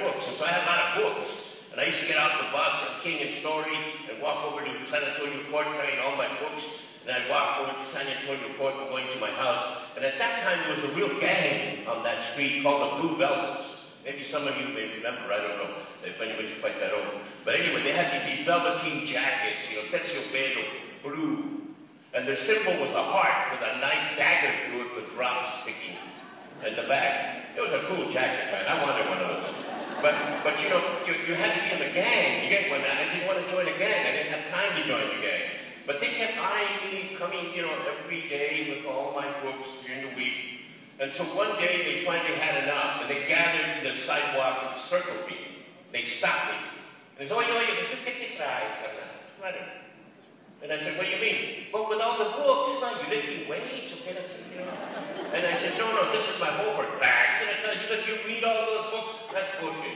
books. And so I had a lot of books. And I used to get off the bus at King and Story and walk over to San Antonio Court carrying all my books. And I'd walk over to San Antonio Court and going to my house. And at that time, there was a real gang on that street called the Blue Velvets. Maybe some of you may remember, I don't know if anybody's quite that old. But anyway, they had these, velveteen jackets, you know, terciopelo, blue. And their symbol was a heart with a knife dagger through it with drops sticking in the back. It was a cool jacket, man. I wanted one of. But, but you know, you, you had to be in the gang. You get one. I didn't want to join a gang. I didn't have time to join the gang. But they kept eyeing me, coming, you know, every day with all my books during the week. And so one day they finally had enough, and they gathered in the sidewalk and circled me. They stopped me. And they said, oh, oye, oye, ¿qué te traes, carnal? And I said, what do you mean? But with all the books, you lifting weights? Okay, that's, you know. And I said, no, no, this is my wieder unter Druck gepresst wird.